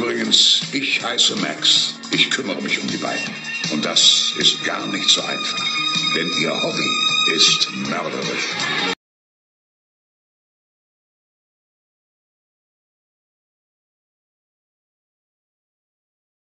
Übrigens, ich heiße Max. Ich kümmere mich um die beiden. Und das ist gar nicht so einfach. Denn ihr Hobby ist mörderisch.